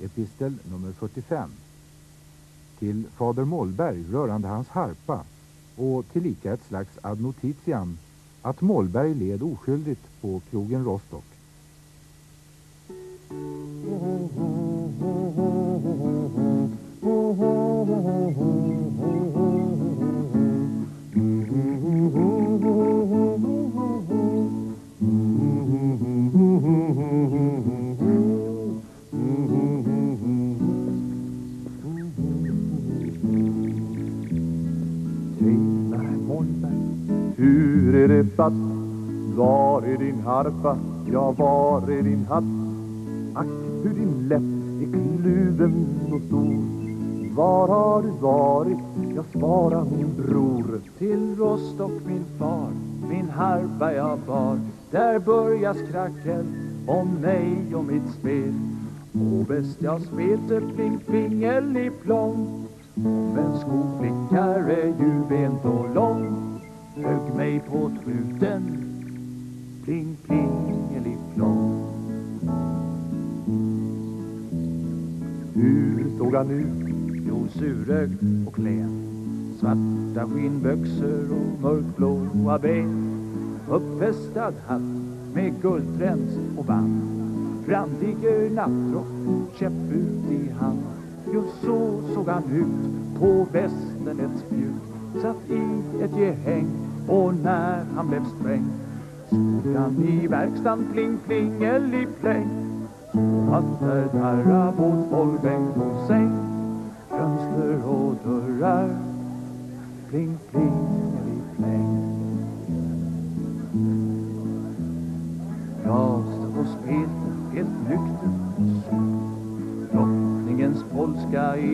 epistel nummer 45 till fader Målberg rörande hans harpa och tillika ett slags ad notitiam att Målberg led oskyldigt på krogen Rostock. Hur är det fatt? Var är din harpa? Ja, var är din hatt? Ack, hur din läpp är kluven och stor Var har du varit? Jag svarar min bror Till Rostock min far, min harpa jag bar Där börjas skrackel om mig och mitt spel Och bäst jag smeter pling plingel i om en skoflickare ju bent och lång. Högg mig på truten Pling plingel i Hur såg han ut? Jo, surögd och klen Svarta skinnbyxor och mörkblåa ben. Uppfästad hatt med guldräns och band. Randig nattrock, käpp ut i hand. Just så såg han ut på västen ett spjut Satt i ett gehäng och när han blev sträng Stod han i verkstan pling plingel i pläng. Så darra mot folkbänk och säng Fönster och dörrar Pling pling.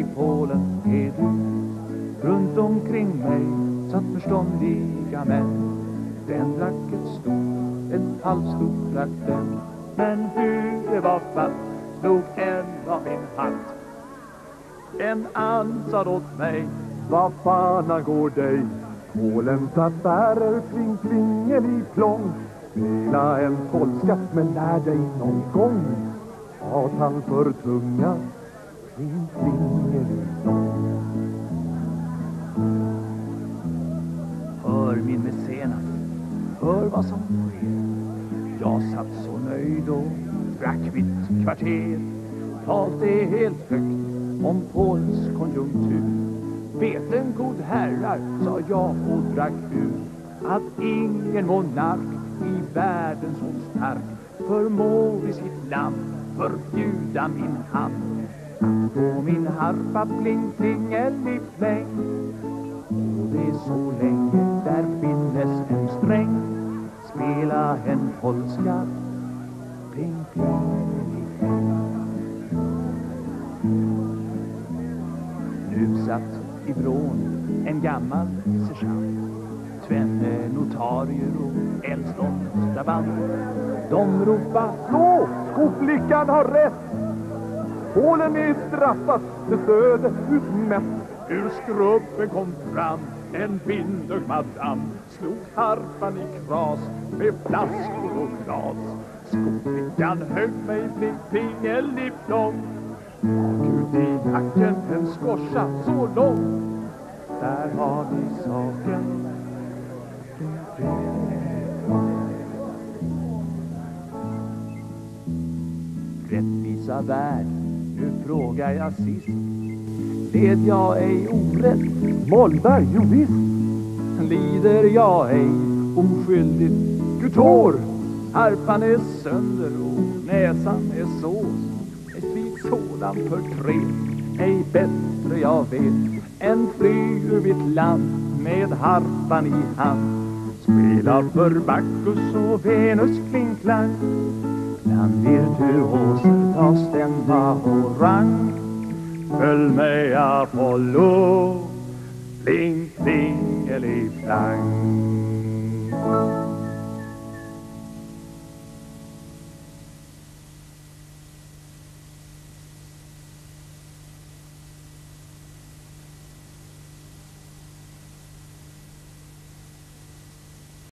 I Polen är du. Runt omkring mig satt förståndiga män. Den drack ett stort, en halvstort drack den Men hur det var fatt slog en av min hatt En ansad åt mig Vad fan går dig? Polens affärer pling plingel i plång. Spela en polska men lär dig någon gång. Satan för tunga? Pling plingel vad som sker. Jag satt så nöjd och drack mitt kvarter. Talte helt högt om Polens konjunktur. Vet en god herrar, sa jag och drack ur. Att ingen monark i världen så stark Förmår i sitt land förbjuda min hand. Att min harpa pling pling polska Nu satt i vrån en gammal sergeant Tvenne notarier och en stolt drabant De ropa Slå! skoflickan har rätt! Polen är straffat, det stöde utmätt Ur skrubben kom fram en vindögd madam Slog harpan i kras med flaskor och glas Skoflickan högg mig pling pingeliplong i plång Ut i nacken en skorsa så lång Där har vi saken Rättvisa värld, nu frågar jag sist Led jag ej orätt? Mollberg, jo visst Lider jag ej oskyldigt? Gutor! Harpan är sönder och näsan är sås Ett svit sådan förtret ej bättre jag vet än fly ur mitt land med harpan i hand. Spela för Bacchus och Venus klingklang Bland virtuoser ta stämma och rang. Följ mig Apollo Pling plingeli plang